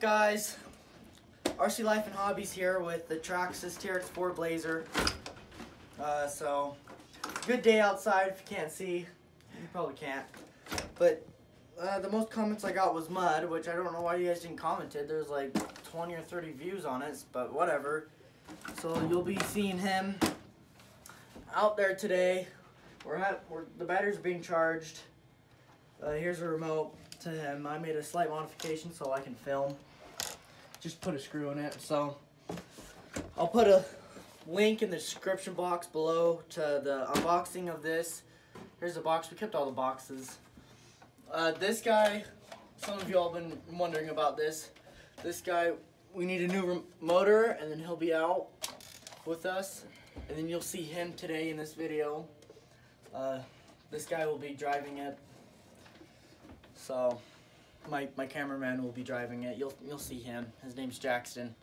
Guys? RC Life and Hobbies here with the Traxxas TRX4 Blazer. Uh, so, good day outside if you can't see. You probably can't. But uh, the most comments I got was mud, which I don't know why you guys didn't commented. There's like 20 or 30 views on it, but whatever. So you'll be seeing him out there today. We're at we're, the batteries are being charged. Uh, here's a remote to him. I made a slight modification so I can film. Just put a screw in it. So I'll put a link in the description box below to the unboxing of this. Here's the box. We kept all the boxes. Uh, this guy, some of y'all been wondering about this. This guy, we need a new motor and then he'll be out with us. And then you'll see him today in this video. Uh, this guy will be driving it. So my my cameraman will be driving it. You'll you'll see him. His name's Jackson.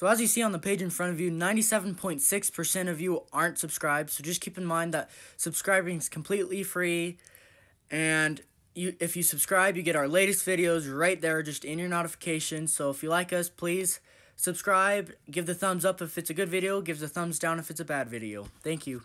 So as you see on the page in front of you, 97.6% of you aren't subscribed. So just keep in mind that subscribing is completely free. And you, if you subscribe, you get our latest videos right there just in your notifications. So if you like us, please subscribe, give the thumbs up if it's a good video, give the thumbs down if it's a bad video. Thank you.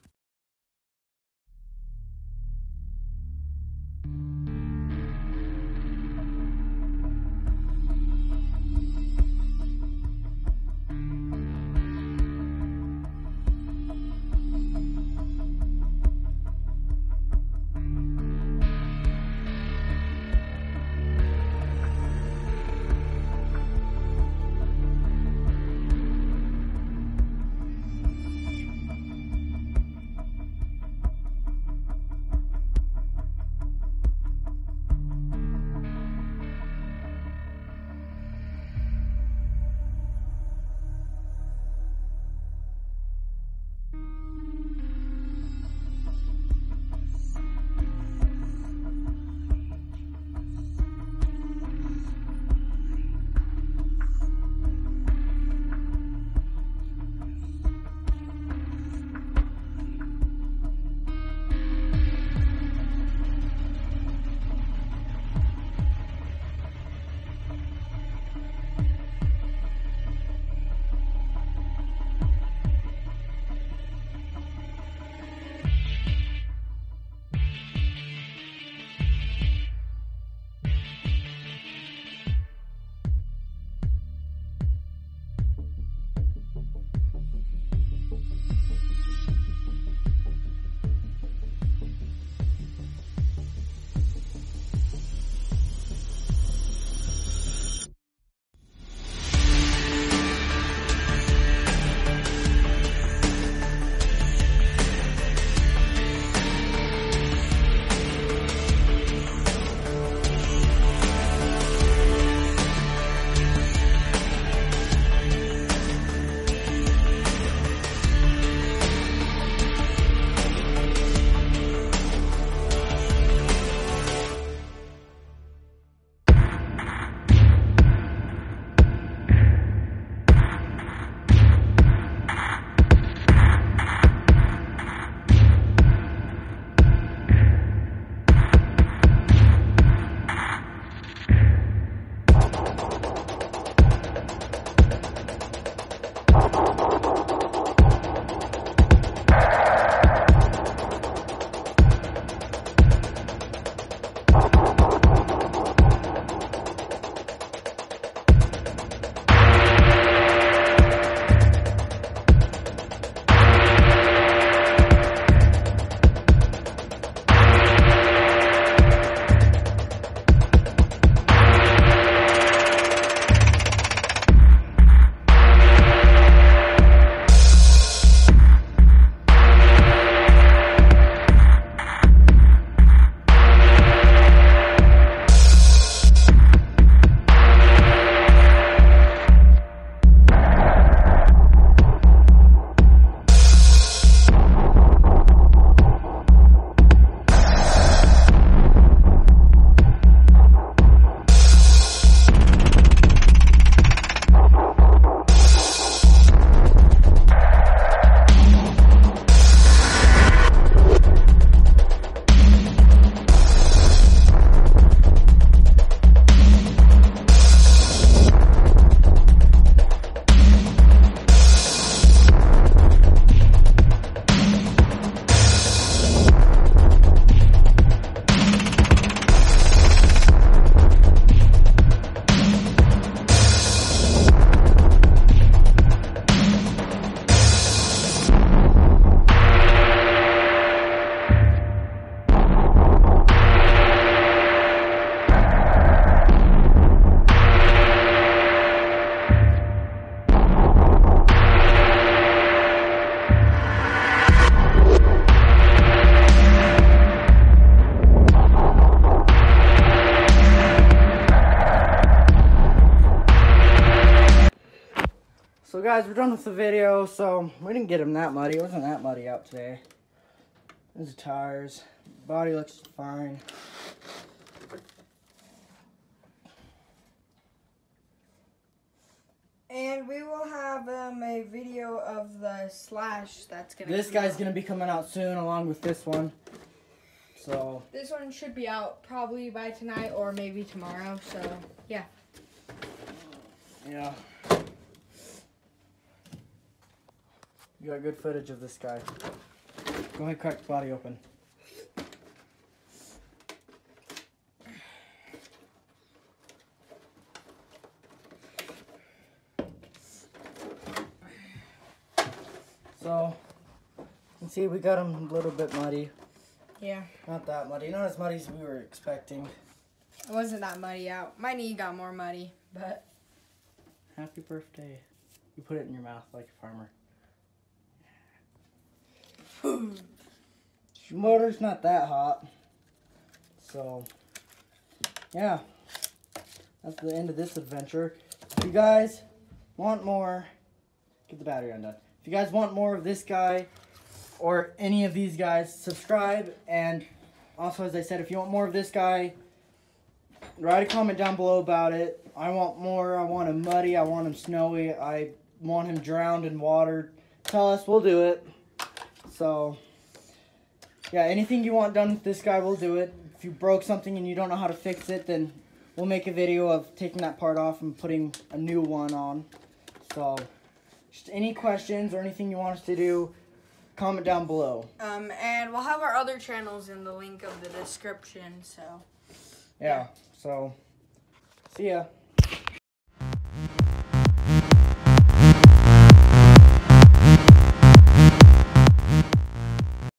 Guys, we're done with the video, so we didn't get him that muddy. It wasn't that muddy out today. These tires. Body looks fine. And we will have um, a video of the slash that's gonna. This guy's out. gonna be coming out soon, along with this one. So This one should be out probably by tonight or maybe tomorrow. So yeah. yeah. You got good footage of this guy. Go ahead, crack the body open. So, you can see we got him a little bit muddy. yeah, Not that muddy, not as muddy as we were expecting. it wasn't that muddy out. My knee got more muddy, but Happy birthday. You put it in your mouth like a farmer. Motor's not that hot. So, yeah. That's the end of this adventure. If you guys want more, get the battery undone. If you guys want more of this guy or any of these guys, subscribe. And also, as I said, if you want more of this guy, write a comment down below about it. I want more. I want him muddy. I want him snowy. I want him drowned in water. Tell us, we'll do it. So, yeah, anything you want done with this guy, we'll do it. If you broke something and you don't know how to fix it, then we'll make a video of taking that part off and putting a new one on. So, just any questions or anything you want us to do, comment down below. um, and we'll have our other channels in the link of the description. So. Yeah, so, see ya.